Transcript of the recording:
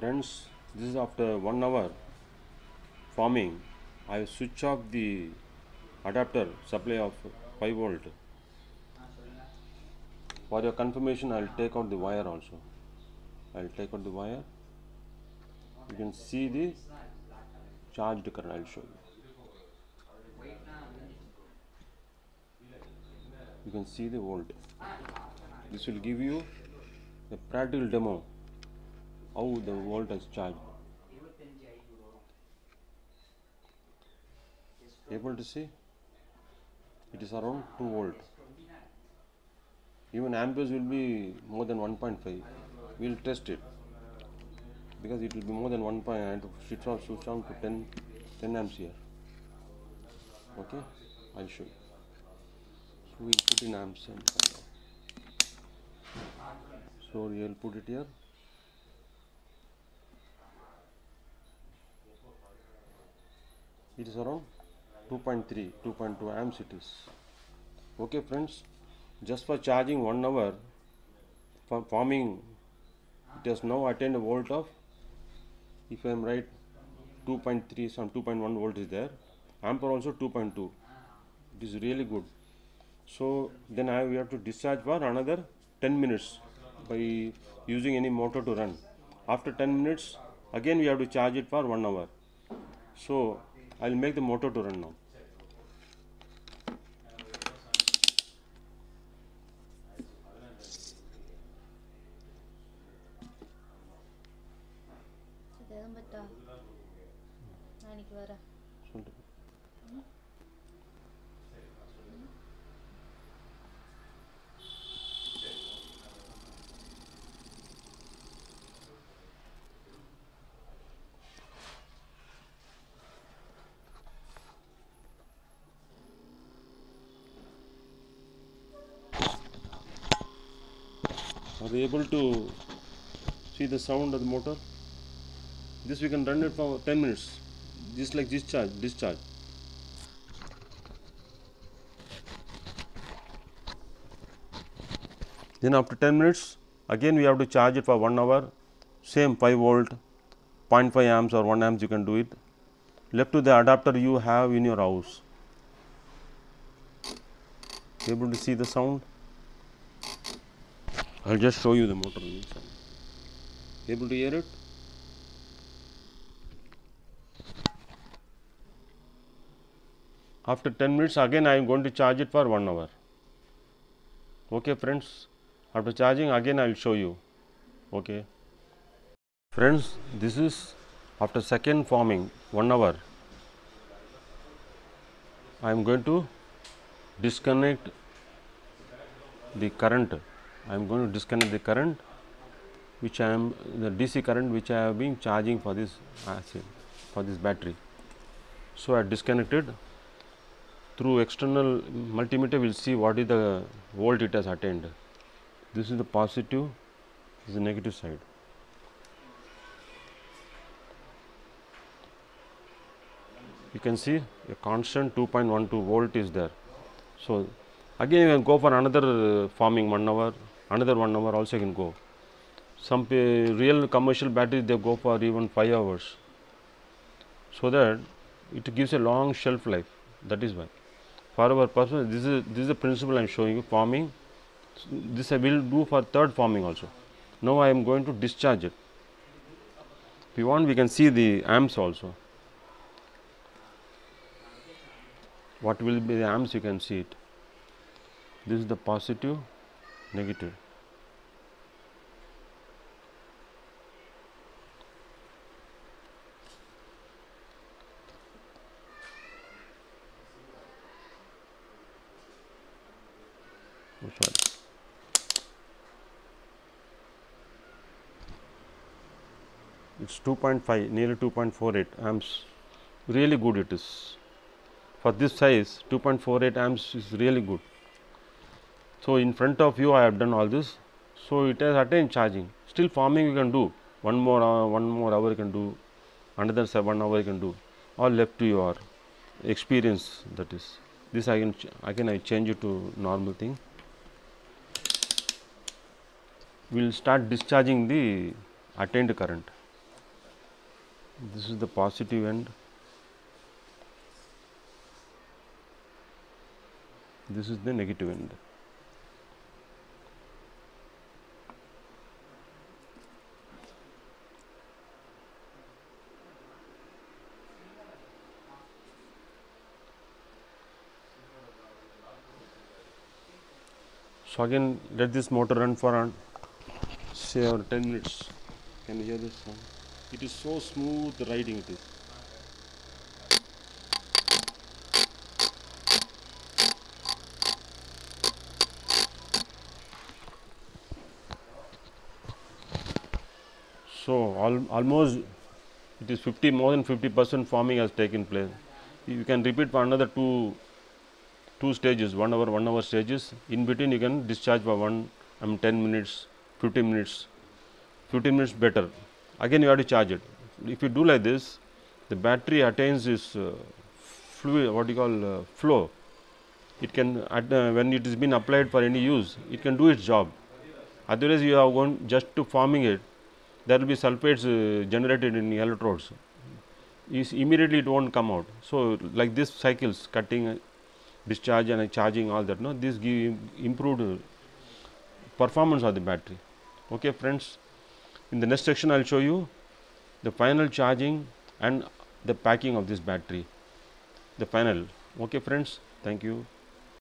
friends this is after one hour forming I switch off the adapter supply of 5 volt. For your confirmation I'll take out the wire also. I'll take out the wire. You can see the charged current. I'll show you. You can see the volt. This will give you a practical demo how the volt is charged. Able to see? It is around 2 volt. Even amperes will be more than 1.5 we'll test it. Because it will be more than 1 point I have to on switch on to 10 10 amps here okay? I'll show you. So we'll put in amps and so we'll put it here it is around 2.3 2.2 amps it is. Okay friends just for charging one hour for forming it has now attained a volt of if I am right 2.3 some 2.1 volt is there. Ampere also 2.2 it is really good. So then I we have to discharge for another 10 minutes by using any motor to run. After 10 minutes again we have to charge it for one hour. So I'll make the motor to run now Are you able to see the sound of the motor? This we can run it for 10 minutes. Just like discharge, discharge. Then after 10 minutes, again we have to charge it for 1 hour. Same 5 volt, 0.5 amps or 1 amps you can do it. Left to the adapter you have in your house. Able to see the sound? I'll just show you the motor. Able to hear it? After 10 minutes again I am going to charge it for 1 hour. Okay friends, after charging again I will show you. Okay. Friends, this is after second forming 1 hour. I am going to disconnect the current. I am going to disconnect the current which I am the DC current which I have been charging for this acid for this battery. So I disconnected through external multimeter we will see what is the volt it has attained. This is the positive, this is the negative side. You can see a constant 2.12 volt is there. So again you can go for another uh, forming one hour, another one hour also can go. Some uh, real commercial batteries they go for even 5 hours. So that it gives a long shelf life. That is why. For our purpose this is this is the principle I am showing you forming this I will do for third forming also. Now I am going to discharge it. If you want we can see the amps also. What will be the amps? You can see it. This is the positive negative Oh, sorry. It's 2.5, nearly 2.48 amps. Really good it is. For this size, 2.48 amps is really good. So, in front of you I have done all this. So, it has attained charging. Still forming you can do. One more hour, one more hour you can do. Another seven hour you can do. All left to your experience that is. This I can, again I change it to normal thing. we will start discharging the attained current. this is the positive end this is the negative end so again let this motor run for an say or 10 minutes. Can you hear this sound? It is so smooth riding it is. So al- almost it is 50 more than 50 percent forming has taken place. You can repeat for another two two stages one hour one hour stages. In between you can discharge for one I mean 10 minutes 15 minutes. 15 minutes better. Again you have to charge it. If you do like this the battery attains this uh, fluid what you call uh, flow. It can at, uh, when it is been applied for any use it can do its job. Otherwise you have gone just to forming it there will be sulfates uh, generated in electrodes. Is immediately it won't come out. So like this cycles cutting discharge and charging all that no? This give improved performance of the battery. Okay friends in the next section i'll show you the final charging and the packing of this battery. The final. Okay friends thank you